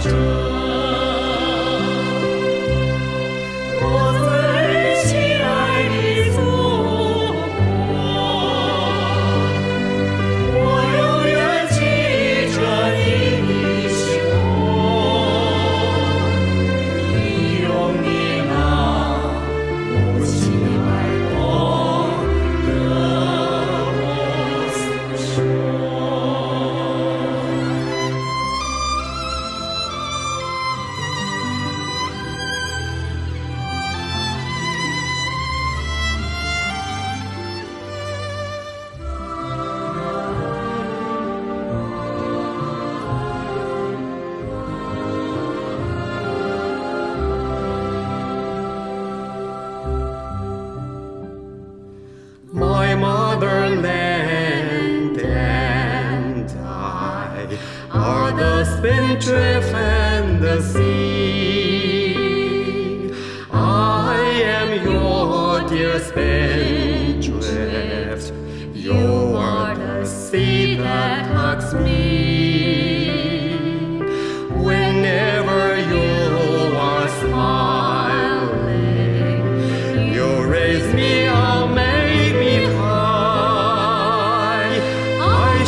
这 motherland and I are the spindrift and the sea. I am your dear spindrift, you are the sea that hugs me.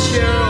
show.